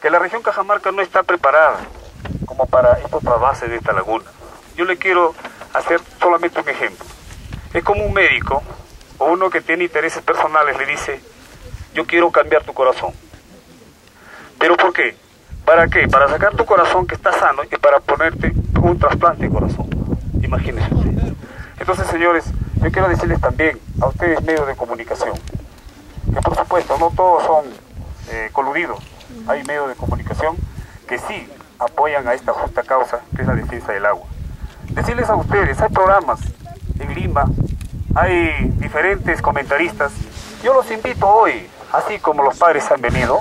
que la región Cajamarca no está preparada como para esta otra base de esta laguna. Yo le quiero hacer solamente un ejemplo. Es como un médico o uno que tiene intereses personales le dice, yo quiero cambiar tu corazón. ¿Pero por qué? ¿Para qué? Para sacar tu corazón que está sano y para ponerte un trasplante de corazón. Imagínense Entonces, señores, yo quiero decirles también a ustedes medios de comunicación, que por supuesto no todos son eh, coludidos, hay medios de comunicación que sí apoyan a esta justa causa, que es la defensa del agua. Decirles a ustedes, hay programas en Lima, hay diferentes comentaristas, yo los invito hoy, así como los padres han venido,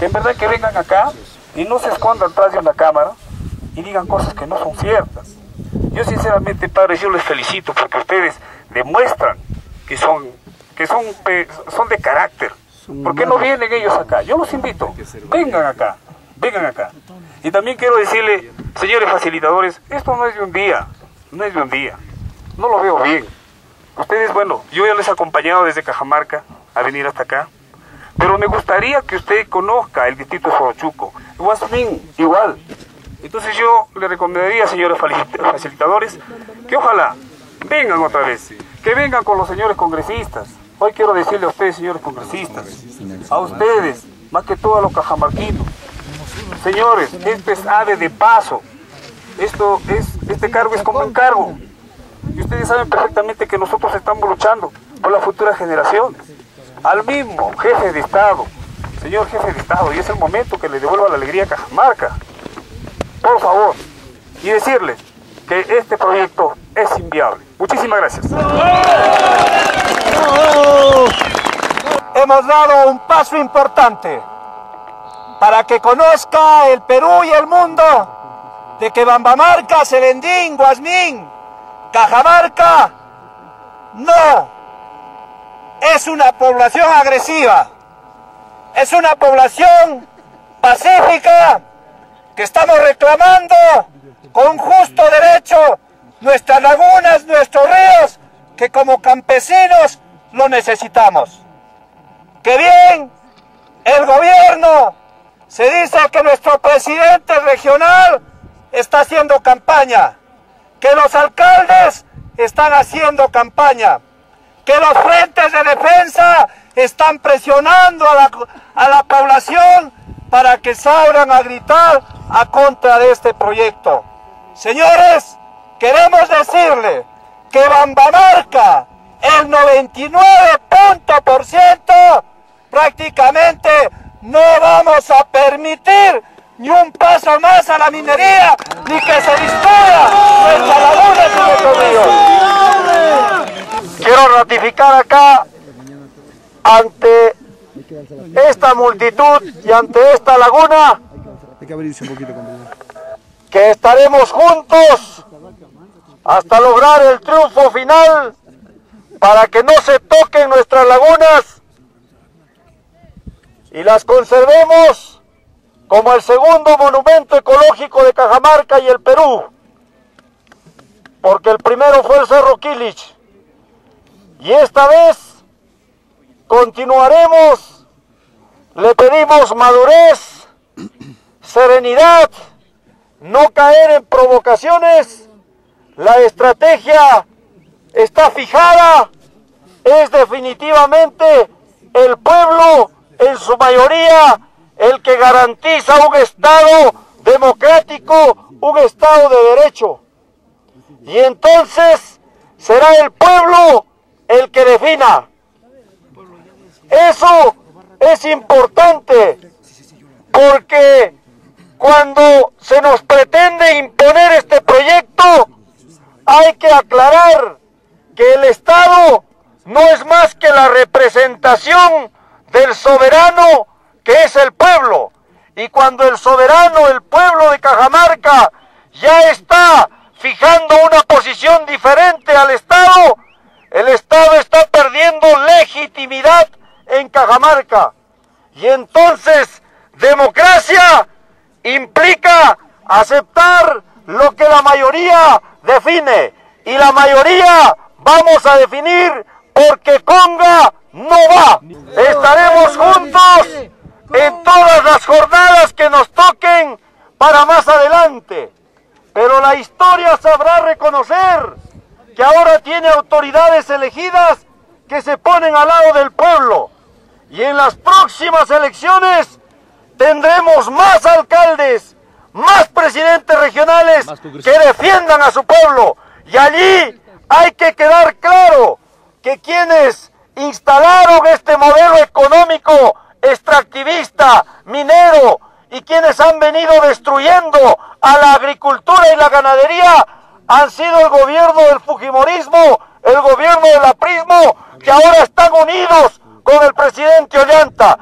en verdad que vengan acá y no se escondan atrás de una cámara y digan cosas que no son ciertas. Yo sinceramente, padres, yo les felicito porque ustedes demuestran que son, que son, son de carácter. ¿Por qué no vienen ellos acá? Yo los invito, vengan acá, vengan acá. Y también quiero decirle, señores facilitadores, esto no es de un día, no es de un día. No lo veo bien. Ustedes, bueno, yo ya les he acompañado desde Cajamarca a venir hasta acá. Pero me gustaría que usted conozca el distrito de Sorochuco. Guasmín, igual. Entonces yo le recomendaría, señores facilitadores, que ojalá vengan otra vez, que vengan con los señores congresistas. Hoy quiero decirle a ustedes, señores congresistas, a ustedes, más que todo a los cajamarquinos. Señores, esto es ave de paso. Esto es, este cargo es como un cargo. Y ustedes saben perfectamente que nosotros estamos luchando por las futuras generaciones al mismo jefe de Estado, señor jefe de Estado, y es el momento que le devuelva la alegría a Cajamarca, por favor, y decirle que este proyecto es inviable. Muchísimas gracias. Hemos dado un paso importante para que conozca el Perú y el mundo de que Bambamarca, Selendín, Guasmín, Cajamarca, no es una población agresiva, es una población pacífica que estamos reclamando con justo derecho nuestras lagunas, nuestros ríos, que como campesinos lo necesitamos. Que bien, el gobierno se dice que nuestro presidente regional está haciendo campaña, que los alcaldes están haciendo campaña que los frentes de defensa están presionando a la, a la población para que salgan a gritar a contra de este proyecto. Señores, queremos decirle que Bambamarca, el 99% prácticamente no vamos a permitir ni un paso más a la minería, ni que se destruya nuestra laguna. Quiero ratificar acá ante esta multitud y ante esta laguna que estaremos juntos hasta lograr el triunfo final para que no se toquen nuestras lagunas. Y las conservemos como el segundo monumento ecológico de Cajamarca y el Perú, porque el primero fue el Cerro Quilich. Y esta vez continuaremos, le pedimos madurez, serenidad, no caer en provocaciones. La estrategia está fijada, es definitivamente el pueblo en su mayoría el que garantiza un Estado democrático, un Estado de derecho. Y entonces será el pueblo el que defina. Eso es importante porque cuando se nos pretende imponer este proyecto, hay que aclarar que el Estado no es más que la representación del soberano que es el pueblo. Y cuando el soberano, el pueblo de Cajamarca, ya está fijando una posición diferente al Estado, el Estado está perdiendo legitimidad en Cajamarca. Y entonces, democracia implica aceptar lo que la mayoría define. Y la mayoría vamos a definir porque Conga no va. Estaremos juntos en todas las jornadas que importante, pero la historia sabrá reconocer que ahora tiene autoridades elegidas que se ponen al lado del pueblo. Y en las próximas elecciones tendremos más alcaldes, más presidentes regionales que defiendan a su pueblo. Y allí hay que quedar claro que quienes instalaron este modelo económico extractivista, minero, y quienes han venido destruyendo a la agricultura y la ganadería han sido el gobierno del Fujimorismo, el gobierno del aprismo, que ahora están unidos con el presidente Ollanta.